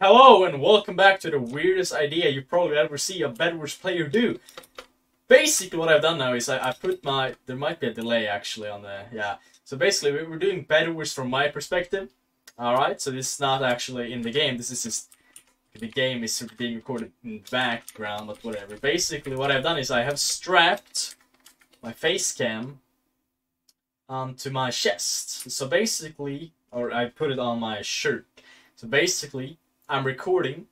Hello and welcome back to the weirdest idea you probably ever see a Bedwars player do. Basically what I've done now is I, I put my... There might be a delay actually on the... Yeah. So basically we- we're doing Bedwars from my perspective. Alright, so this is not actually in the game. This is just... The game is being recorded in the background, but whatever. Basically what I've done is I have strapped my face cam onto my chest. So basically... Or I put it on my shirt. So basically, I'm recording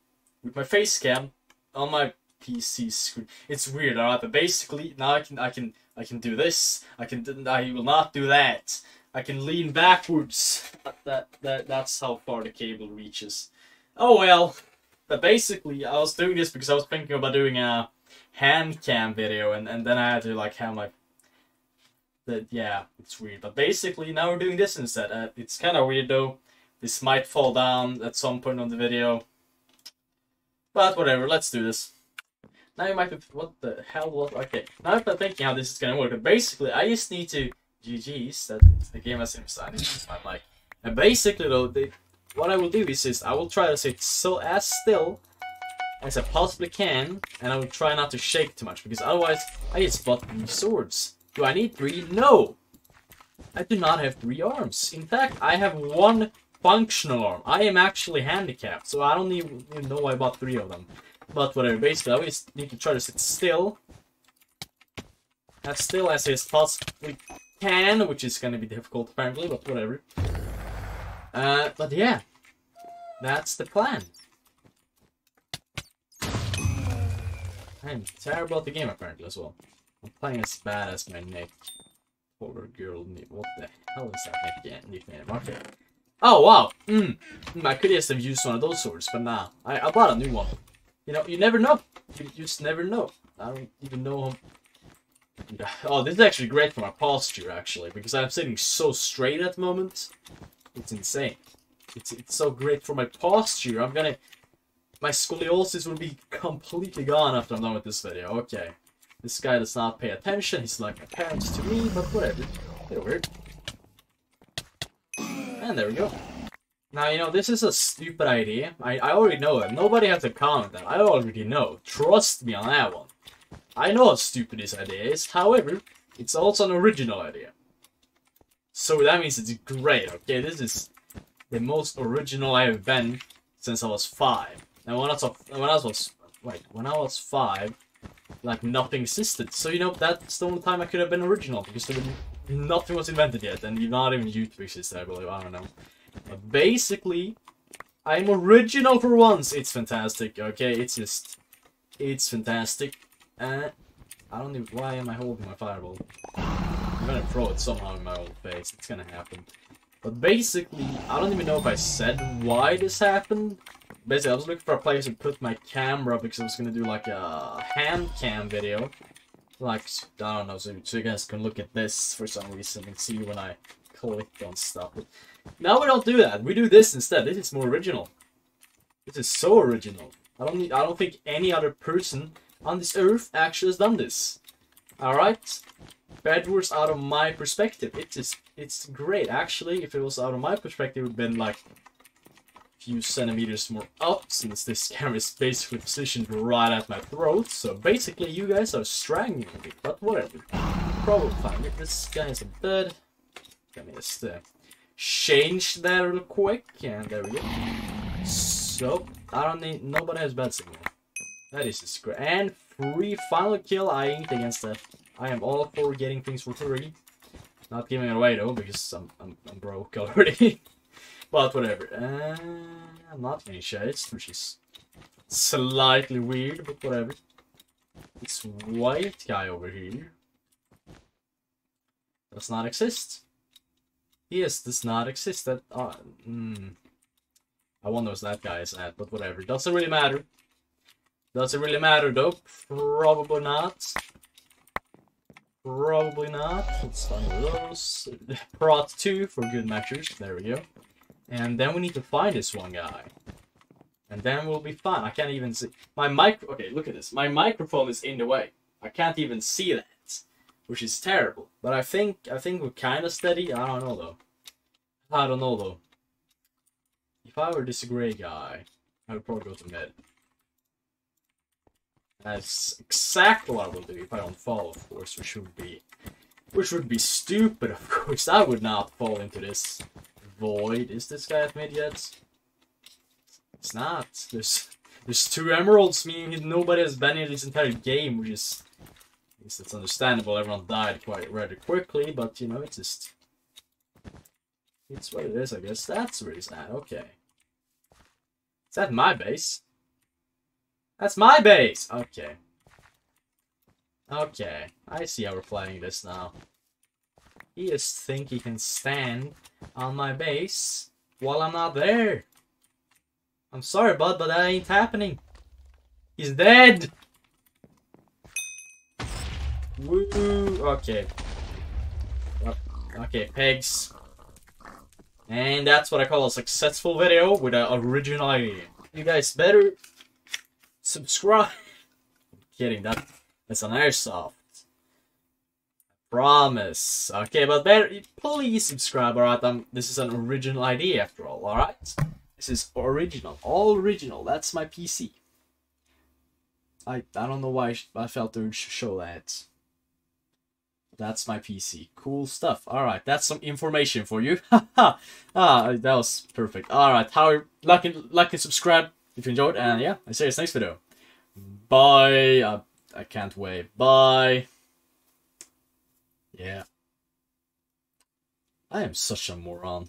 with my face cam on my PC screen. It's weird, alright, but basically now I can I can I can do this. I can I will not do that. I can lean backwards. That, that that that's how far the cable reaches. Oh well. But basically, I was doing this because I was thinking about doing a hand cam video, and, and then I had to like have my that yeah, it's weird. But basically, now we're doing this instead. Uh, it's kind of weird though. This might fall down at some point on the video. But whatever, let's do this. Now you might be, what the hell, what, okay. Now I'm thinking how this is gonna work, but basically I just need to, GG's, that the game has inside my mic. And basically though, what I will do is, is I will try to sit so as still as I possibly can, and I will try not to shake too much, because otherwise I just bought three swords. Do I need three? No! I do not have three arms. In fact, I have one functional arm. I am actually handicapped, so I don't even know I bought three of them. But whatever, basically, I always need to try to sit still. As still as I possibly can, which is gonna be difficult apparently, but whatever. Uh, but yeah. That's the plan. I'm terrible at the game apparently as well. I'm playing as bad as my neck. Poor girl, what the hell is that nick- nickname? Okay. Oh wow! Mm. Mm, I could just have used one of those swords, but nah. I, I bought a new one. You know, you never know. You, you just never know. I don't even know. Oh, this is actually great for my posture, actually, because I'm sitting so straight at the moment. It's insane. It's it's so great for my posture. I'm gonna. My scoliosis will be completely gone after I'm done with this video. Okay. This guy does not pay attention. He's like a parents to me, but whatever. They're weird. And there we go. Now, you know, this is a stupid idea. I, I already know it. Nobody has to comment that. I already know. Trust me on that one. I know how stupid this idea is. However, it's also an original idea. So that means it's great, okay? This is the most original I have been since I was five. And when I was, when I was, wait, when I was five, like nothing existed. So you know that's the only time I could have been original because there was, nothing was invented yet, and not even YouTube existed. I believe I don't know. But basically, I'm original for once. It's fantastic. Okay, it's just, it's fantastic. Uh, I don't even. Why am I holding my fireball? I'm gonna throw it somehow in my old face. It's gonna happen. But basically, I don't even know if I said why this happened. Basically, I was looking for a place to put my camera because I was gonna do like a hand cam video. Like, I don't know, so, you guys can look at this for some reason and see when I click on stuff. Now we don't do that. We do this instead. This is more original. This is so original. I don't need, I don't think any other person on this earth actually has done this. Alright? Bedwars out of my perspective. It is it's great. Actually, if it was out of my perspective, it would have been like few centimeters more up since this camera is basically positioned right at my throat. So basically, you guys are strangling me, but whatever. Probably fine. This guy is a bed. Let me just uh, change that real quick, and there we go. So, I don't need, nobody has bad signal. That is just great. And free final kill, I ain't against that. I am all for getting things for free. Not giving it away though, because I'm, I'm, I'm broke already. but whatever. Uh, not any shades, which is slightly weird, but whatever. This white guy over here does not exist. Yes, does not exist. That uh, mm, I wonder what that guy is at, but whatever. Doesn't really matter. Doesn't really matter though. Probably not. Probably not. Let's with those. Prot 2 for good measures. There we go. And then we need to find this one guy. And then we'll be fine. I can't even see. My mic. Okay, look at this. My microphone is in the way. I can't even see that. Which is terrible. But I think I think we're kind of steady. I don't know though. I don't know though. If I were this gray guy, I would probably go to mid. That's exactly what I will do if I don't fall, of course, which would be which would be stupid, of course. I would not fall into this void. Is this guy mid yet? It's not. There's there's two emeralds, meaning nobody has been in this entire game, which is at least it's understandable. Everyone died quite rather quickly, but you know, it's just it's what it is, I guess. That's where he's at. Okay. Is that my base? That's my base! Okay. Okay. I see how we're playing this now. He just think he can stand on my base while I'm not there. I'm sorry, bud, but that ain't happening. He's dead! Woo! Okay. Okay, pegs. And that's what I call a successful video with an original idea. You guys better subscribe. I'm kidding, that, that's an airsoft. Promise. Okay, but better, please subscribe, alright? Um, this is an original idea after all, alright? This is original, all original. That's my PC. I I don't know why I felt the urge to show that. That's my PC. Cool stuff. Alright, that's some information for you. ah, that was perfect. Alright, how like and, like and subscribe if you enjoyed. And yeah, I see you next video. Bye. I, I can't wait. Bye. Yeah. I am such a moron.